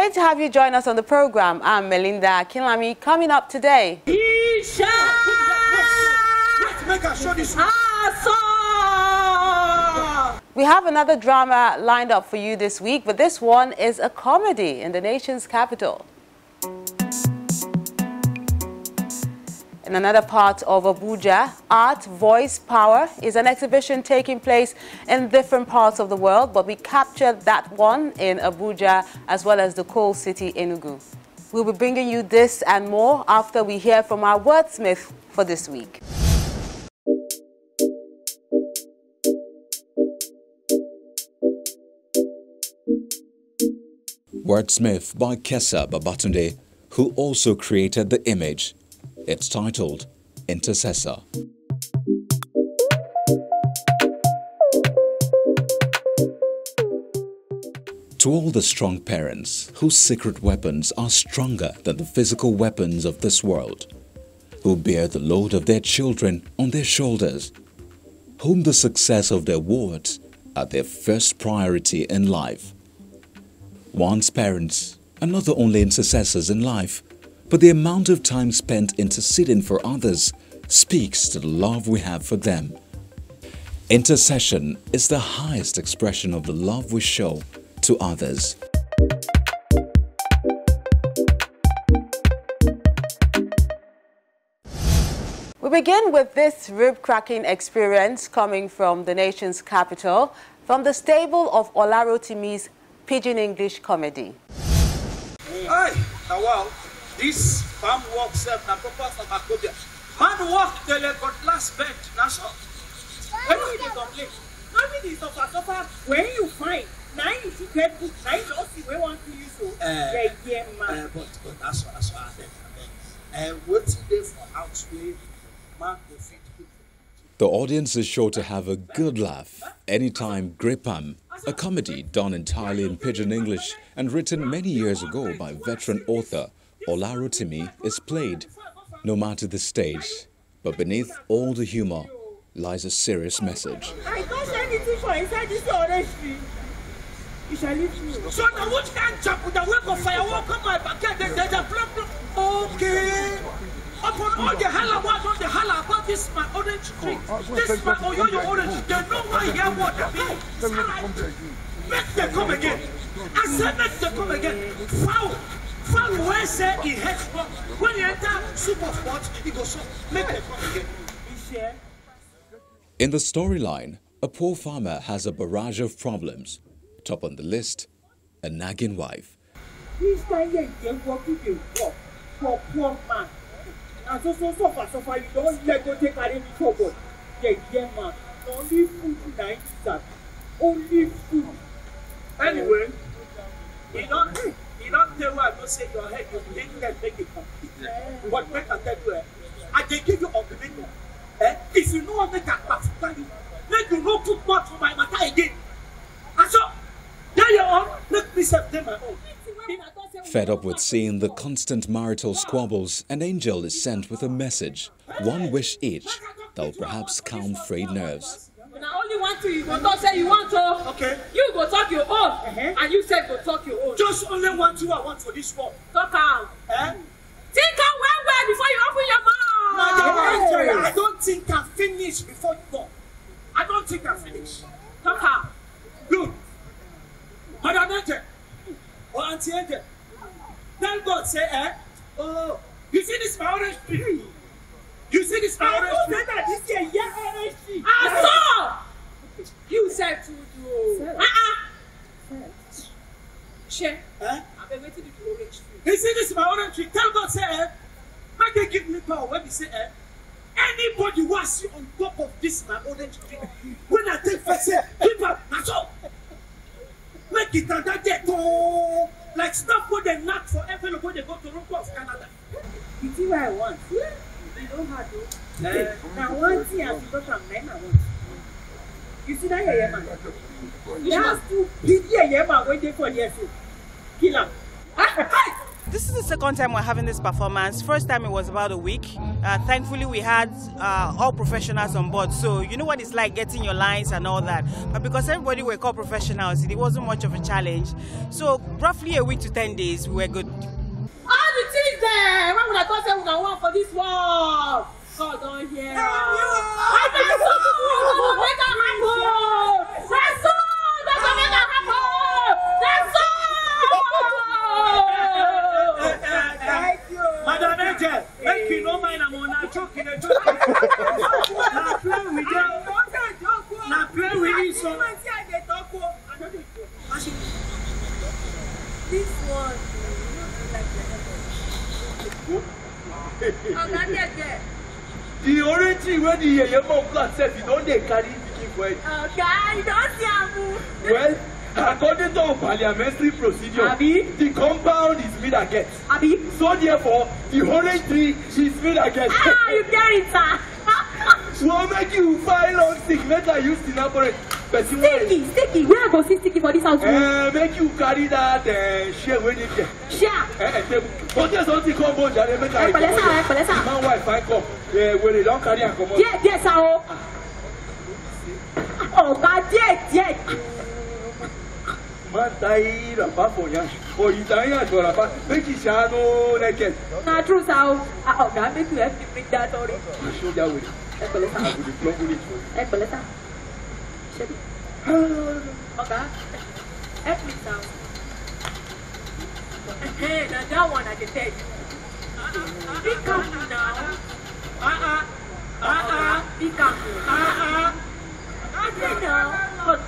Great to have you join us on the program. I'm Melinda Akinlami. Coming up today. Isha! Make her show this. Asa! We have another drama lined up for you this week, but this one is a comedy in the nation's capital. In another part of Abuja, Art Voice Power is an exhibition taking place in different parts of the world, but we captured that one in Abuja as well as the coal city Enugu. We'll be bringing you this and more after we hear from our wordsmith for this week. Wordsmith by Kesa Babatunde, who also created the image. It's titled Intercessor. To all the strong parents whose secret weapons are stronger than the physical weapons of this world, who bear the load of their children on their shoulders, whom the success of their wards are their first priority in life. One's parents are not the only intercessors in life, but the amount of time spent interceding for others speaks to the love we have for them. Intercession is the highest expression of the love we show to others. We begin with this rib-cracking experience coming from the nation's capital, from the stable of Ola Rotimi's Pidgin English comedy. Hey, now wow, this farm work self na proper pharmacopoeia. Man work till they got last bench, that's all. When you dey complain, Nothing is suffer suffer when you find. Now you should get book. Now you just see where one to you so. Eh, Yeah, yeah, uh, man. but but that's all, that's all. I beg, I beg. Uh, wetin dey for house wey man go fit cook The audience is sure to have a good laugh anytime Gripam, a comedy done entirely in pidgin English and written many years ago by veteran author Ola Rotimi, is played. No matter the stage, but beneath all the humor lies a serious message. I don't say anything for inside this orange tree. You shall leave me. So now which kind chap with the wake of firework come my backyard then there's a plum plum. Okay. Upon all the holla what on the holla about this my orange tree. This my oyoyo orange. They know why here what I mean. Make them come again. I said make them come again. Foul. Where say wrong. When enter super sport, so make come again. Eh? In the storyline, a poor farmer has a barrage of problems. Top on the list, a nagging wife. This time get work for poor man. Na so so suffer suffer you don let go take carry me for body. Yeah, yeah, man. Only food na him deserve. Only food. Anyway, you don't tell why I go say your head, you didn't get make it complete. But make I tell you, eh, I dey give you ultimatum. Eh? If you no wan make I pacify you, make you no put mouth for my matter again. And so, there you are, make me sef dey my own. Fed up with seeing the constant marital squabbles, an angel is sent with a message, one wish each, that will perhaps calm frayed nerves. Na thing you go talk say you want o. Okay. you go talk your own Uh-huh. and you sef go talk your own. Just only one thing I want for this world. talk am. Eh? think am well well before you open your mouth. Angela, I don't think I finish before you go. I don't think I finish. talk am. Good. Madam Angel, or Auntie Angel, tell God say, eh? Oh, you see this my orange tree? You see this my I orange tree? say na this year yeah orange tree. Sef too do o. Uh -uh. shey Eh? abeg wetin be the orange tree. You see this my orange tree? Tell God say, eh? Make they give me power when they say, eh? Anybody who I see on top of this my orange tree, when I take first say, keep up, that's all. Make it under there, oh, like stuff where they knock for envelope when they go to Toronto of Canada. The thing wey I want, e no hard o. Eh. Na one thing I fit talk am na im I want. You see that yeye man? That stupid yeye man wey dey for here kill am. Hey, this this is the second time we're having this performance. First time it was about a week. Uh, thankfully, we had uh, all professionals on board. So you know what it's like getting your lines and all that. But because everybody were called professionals, it wasn't much of a challenge. So roughly a week to 10 days, we were good. All the things there. Why would I come say we can work for this world? God don't hear us. I can so make am happen. That's so. That's so make am happen. That's so. Madam Angel, make you no mind I'm on a joke in a joke. Now play with them. Now play with this one. This one. Oga get there. the only thing wey the yeye mom plan sef e don dey carry pikin for head Oga, you don see am o. well according to parliamentary procedure Abi? the compound is made get Abi? so therefore the orange tree is made get Ah, you get it, sir. so make you find long stick make i use person wey Sticky, sticky. Where I go see sticky for this house? eh make you carry that uh, share wey dey there Share. eh eh table but there something come go jare make i Eh, pẹ̀lẹ́ sà, eh, pẹ̀lẹ́ the man wife find come eh were don carry am comot. Díẹ̀ díẹ̀ sá o. Ọ̀gá díẹ̀ díẹ̀. For wrapper make e sha no naked Na true sá o. Ah, Ọ̀gá make you help me bring that sorry. show that way Ẹ pẹ̀lẹ́ sá. i go dey plug village for you. Ẹ pẹ̀lẹ́ sá. Ṣebí. Ọ̀gá help me sá o. Hey, na that one I dey tell you. Be careful now. Uh-uh. Uh-uh. Be careful. Uh-uh. I say now.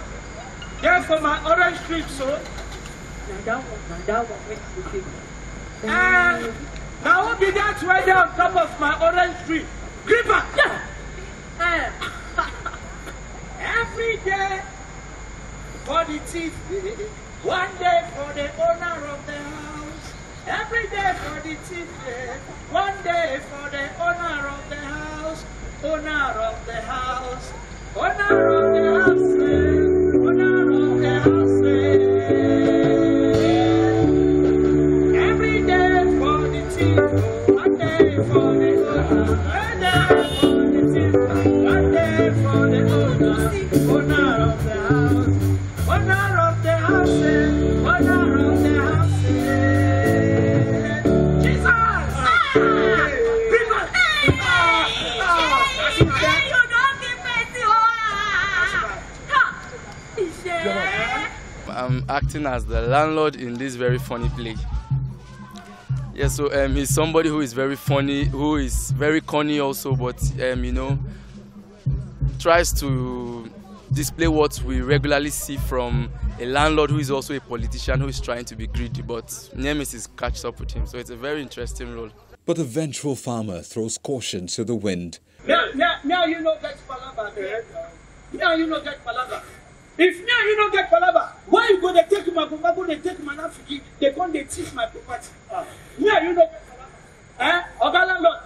There for my orange strip, so. na that one, na that one you dey. And now who be that right there on top of my orange tree? Creeper! Eh. Every day for the thief, one day for the owner of the house. Every day for the thief, one day for the owner of the house. Owner of the house. Owner of the house. Acting as the landlord in this very funny play. Yeah, so um, he's somebody who is very funny, who is very corny also, but um, you know, tries to display what we regularly see from a landlord who is also a politician who is trying to be greedy, but Nemesis catches up with him. So it's a very interesting role. But the vengeful farmer throws caution to the wind Now, now, now you know get palava there. Now you know get palava. If now you know get palava, why you go dey take my go dey take my nafiki, dey come dey thief my property. Now you know get palava. Eh? Oga landlord,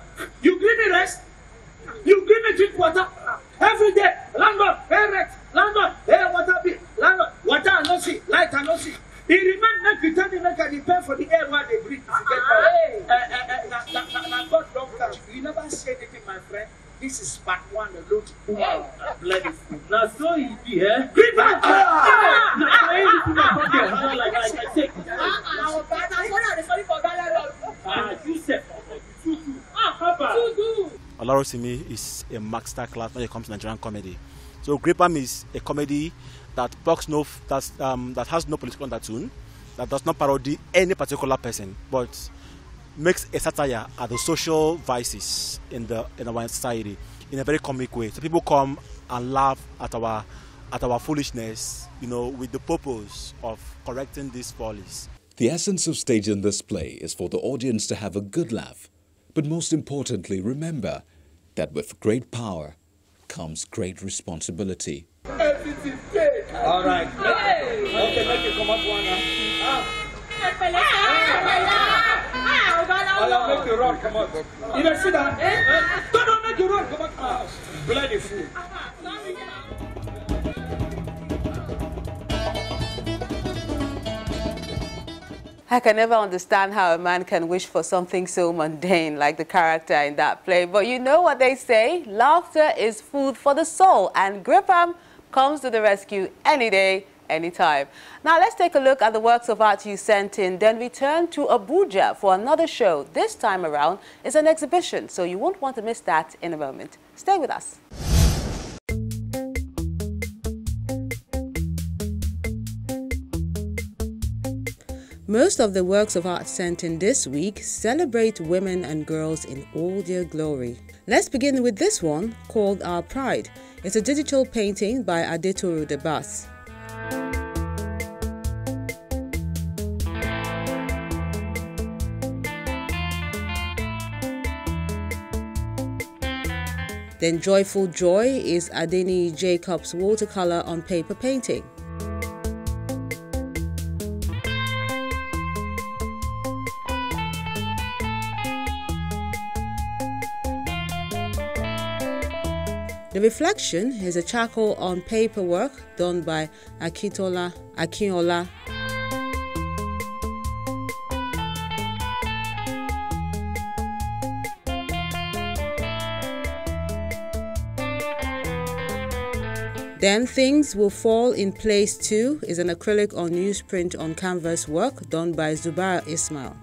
you gree me rest? You gree me drink water? Every day, landlord, pay rent, landlord, pay water bill, landlord, water I no see, light I no see. E remain make you tell me make I pay for the air I dey breathe to get power. Eh, eh, eh, na, na, na, na God don catch you. You never say anything, my friend. This is part one alone. Wow, bloody fool. na so e be eh. Green back! na when you put my pocket hand like i i take ah you sef you too ah haba. Olarosimi is a master class when it comes to Nigerian comedy. So Gripam is a comedy that talks no that um, that has no political undertone, that does not parody any particular person, but makes a satire at the social vices in the in our society in a very comic way. So people come and laugh at our at our foolishness, you know, with the purpose of correcting these follies. The essence of staging this play is for the audience to have a good laugh. But most importantly, remember that with great power comes great responsibility. everything dey. All right. Okay, make you come out one Ola, make come out. You dey see that? Eh? Don't don't make come out. Bloody fool. I can never understand how a man can wish for something so mundane like the character in that play. But you know what they say? Laughter is food for the soul. And Gripam comes to the rescue any day, anytime. Now let's take a look at the works of art you sent in. Then return to Abuja for another show. This time around is an exhibition, so you won't want to miss that in a moment. Stay with us. Most of the works of art sent in this week celebrate women and girls in all their glory. Let's begin with this one called Our Pride. It's a digital painting by Adetoru Debas. Then Joyful Joy is Adeni Jacobs' watercolor on paper painting. The reflection is a charcoal on paper work done by Akitola Akinola. Then Things Will Fall in Place Too is an acrylic on newsprint on canvas work done by Zubair Ismail.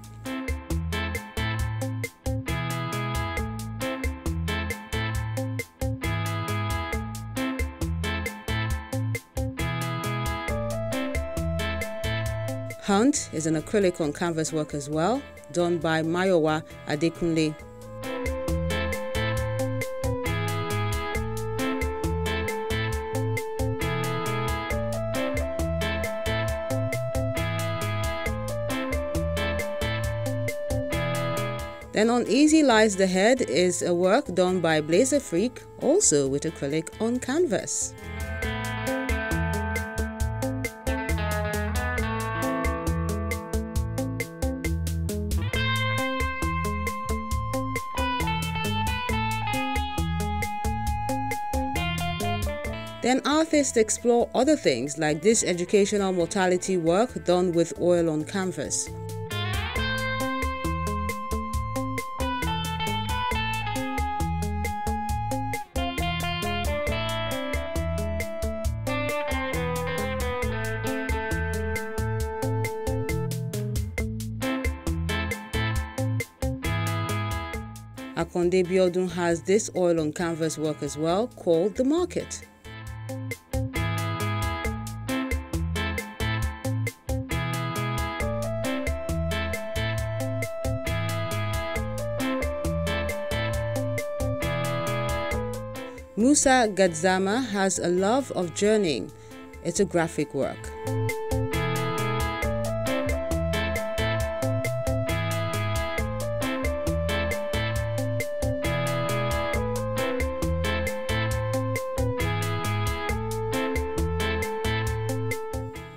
Hunt is an acrylic on canvas work as well, done by Mayowa Adekunle. Then on Easy Lies the Head is a work done by Blazer Freak, also with acrylic on canvas. Then artists explore other things like this educational mortality work done with oil on canvas. Akonde Biodun has this oil on canvas work as well called The Market. Musa Gadzama has a love of journeying. It's a graphic work.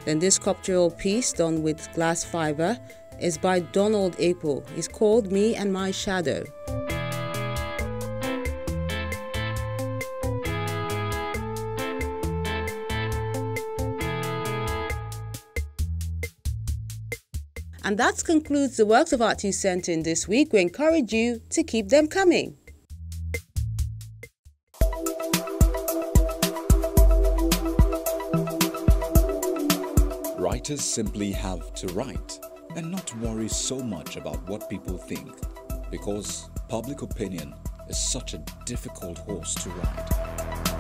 Then this sculptural piece done with glass fiber is by Donald Apo. It's called Me and My Shadow. And that concludes the works of art you sent in this week. We encourage you to keep them coming. Writers simply have to write and not worry so much about what people think because public opinion is such a difficult horse to ride.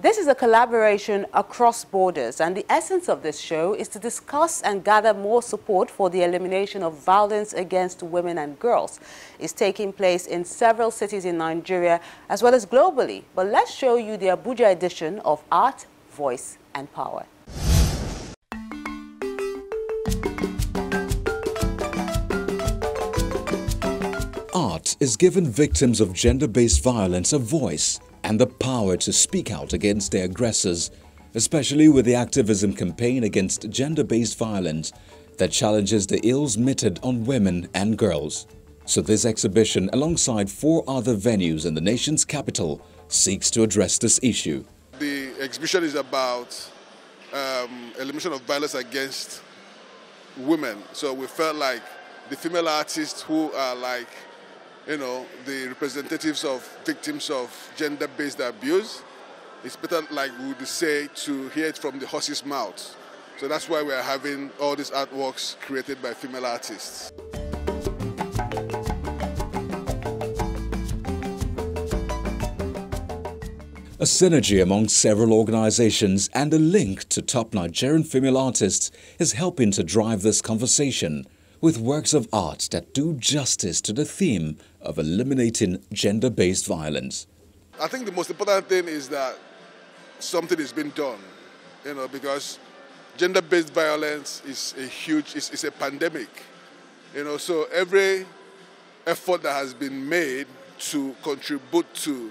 This is a collaboration across borders, and the essence of this show is to discuss and gather more support for the elimination of violence against women and girls. It's taking place in several cities in Nigeria as well as globally. But let's show you the Abuja edition of Art, Voice and Power. Art is given victims of gender-based violence a voice and the power to speak out against their aggressors, especially with the activism campaign against gender-based violence that challenges the ills meted on women and girls. So this exhibition, alongside four other venues in the nation's capital, seeks to address this issue. The exhibition is about um, elimination of violence against women. So we felt like the female artists who are like, you know, the representatives of victims of gender-based abuse, it's better, like we would say, to hear it from the horse's mouth. So that's why we are having all these artworks created by female artists. A synergy among several organizations and a link to top Nigerian female artists is helping to drive this conversation with works of art that do justice to the theme of eliminating gender-based violence. I think the most important thing is that something is being done, you know, because gender-based violence is a huge, it's, it's a pandemic, you know, so every effort that has been made to contribute to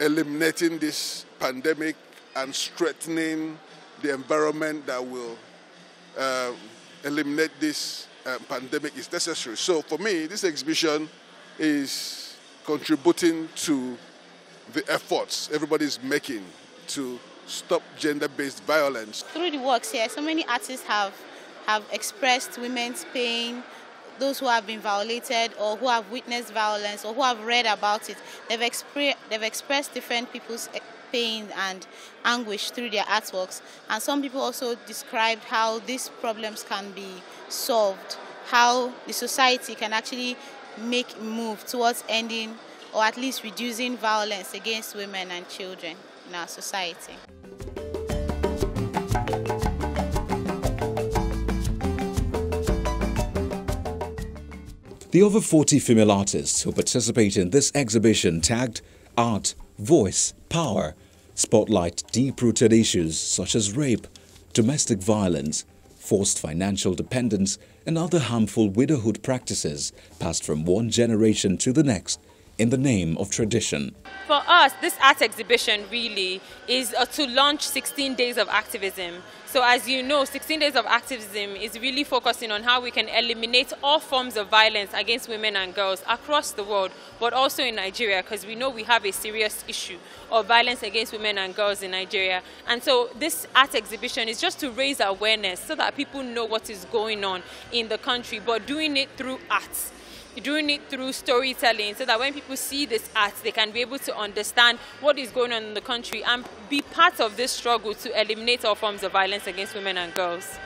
eliminating this pandemic and strengthening the environment that will uh, eliminate this uh, pandemic is necessary. So for me, this exhibition is contributing to the efforts everybody is making to stop gender-based violence. Through the works here, so many artists have have expressed women's pain, those who have been violated or who have witnessed violence or who have read about it, they've, expre- they've expressed different people's pain and anguish through their artworks. And some people also described how these problems can be solved, how the society can actually make a move towards ending or at least reducing violence against women and children in our society. The over 40 female artists who participate in this exhibition tagged Art, Voice, Power spotlight deep-rooted issues such as rape, domestic violence, forced financial dependence and other harmful widowhood practices passed from one generation to the next in the name of tradition. For us, this art exhibition really is to launch 16 days of activism so as you know, 16 Days of Activism is really focusing on how we can eliminate all forms of violence against women and girls across the world, but also in Nigeria, because we know we have a serious issue of violence against women and girls in Nigeria. And so this art exhibition is just to raise awareness so that people know what is going on in the country, but doing it through arts doing it through storytelling so that when people see this art, they can be able to understand what is going on in the country and be part of this struggle to eliminate all forms of violence against women and girls.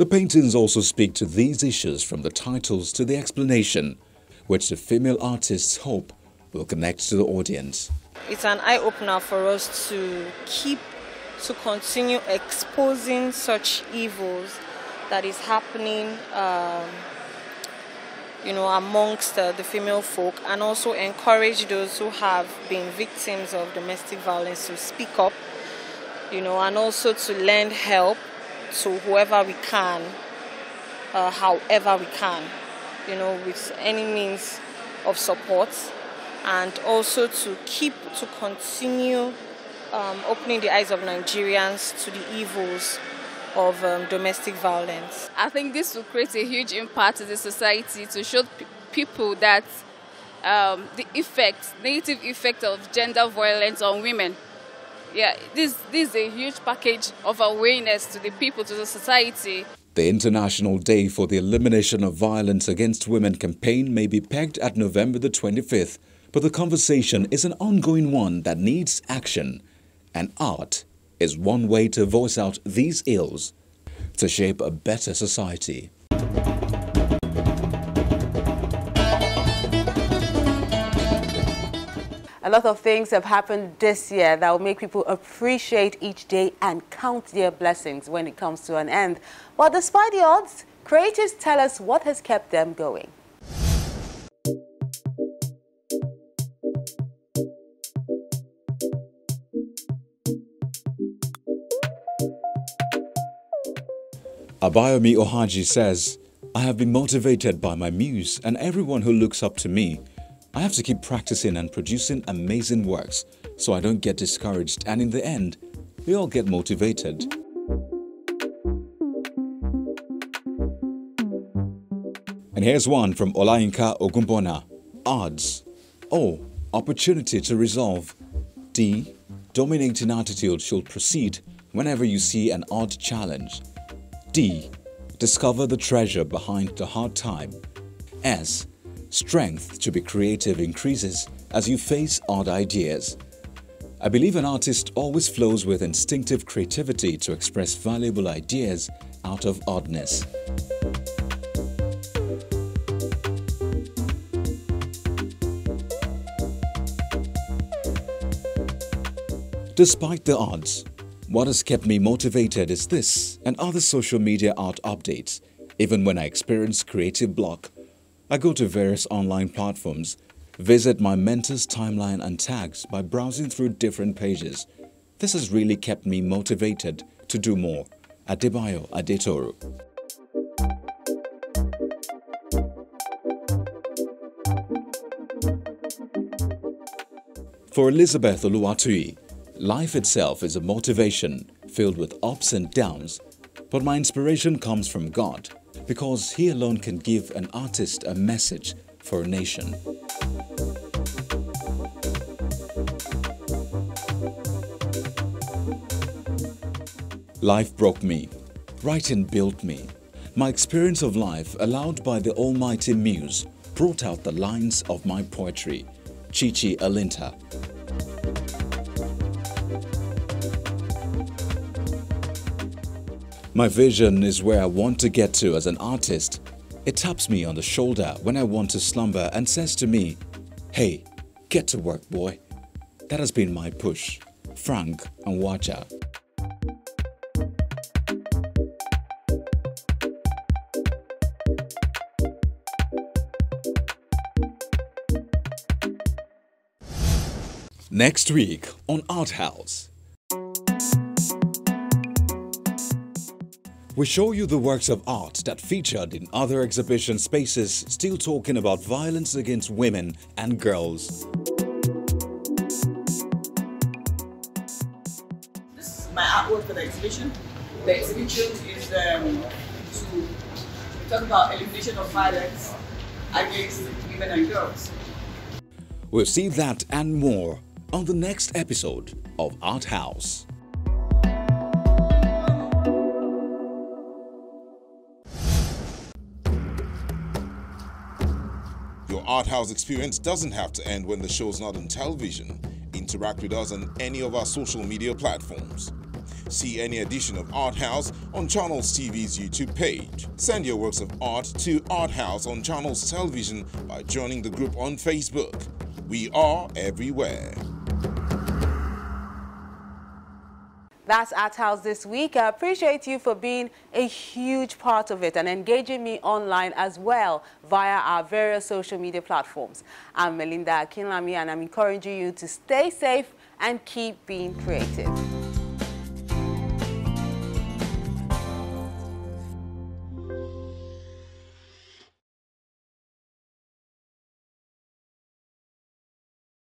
The paintings also speak to these issues from the titles to the explanation, which the female artists hope will connect to the audience. It's an eye-opener for us to keep, to continue exposing such evils that is happening um, you know, amongst uh, the female folk and also encourage those who have been victims of domestic violence to speak up, you know, and also to lend help to whoever we can, uh, however we can, you know, with any means of support, and also to keep, to continue um, opening the eyes of Nigerians to the evils of um, domestic violence. I think this will create a huge impact in the society to show p- people that um, the effect, negative effect of gender violence on women yeah, this, this is a huge package of awareness to the people, to the society. The International Day for the Elimination of Violence Against Women campaign may be pegged at November the 25th, but the conversation is an ongoing one that needs action. And art is one way to voice out these ills to shape a better society. A lot of things have happened this year that will make people appreciate each day and count their blessings when it comes to an end. But despite the odds, creatives tell us what has kept them going. Abayomi Ohaji says, I have been motivated by my muse and everyone who looks up to me I have to keep practicing and producing amazing works so I don't get discouraged and in the end, we all get motivated. And here's one from Olayinka Ogumbona. Odds. O. Opportunity to resolve. D. Dominating attitude should proceed whenever you see an odd challenge. D. Discover the treasure behind the hard time. S. Strength to be creative increases as you face odd ideas. I believe an artist always flows with instinctive creativity to express valuable ideas out of oddness. Despite the odds, what has kept me motivated is this and other social media art updates. Even when I experience creative block, I go to various online platforms, visit my mentor's timeline and tags by browsing through different pages. This has really kept me motivated to do more. Adebayo Adetoru. For Elizabeth Oluwatui, Life itself is a motivation filled with ups and downs, but my inspiration comes from God because He alone can give an artist a message for a nation. Life broke me. Writing built me. My experience of life, allowed by the Almighty Muse, brought out the lines of my poetry. Chichi Alinta. My vision is where I want to get to as an artist. It taps me on the shoulder when I want to slumber and says to me, Hey, get to work, boy. That has been my push. Frank and Wacha. Next week on Art House. We show you the works of art that featured in other exhibition spaces still talking about violence against women and girls. This is my artwork for the exhibition. The exhibition is um, to talk about elimination of violence against women and girls. We'll see that and more on the next episode of Art House. Art house experience doesn't have to end when the show's not on television. Interact with us on any of our social media platforms. See any edition of Art House on Channels TV's YouTube page. Send your works of art to Art House on Channels Television by joining the group on Facebook. We are everywhere. That's Art House this week. I appreciate you for being a huge part of it and engaging me online as well via our various social media platforms. I'm Melinda Akinlami and I'm encouraging you to stay safe and keep being creative.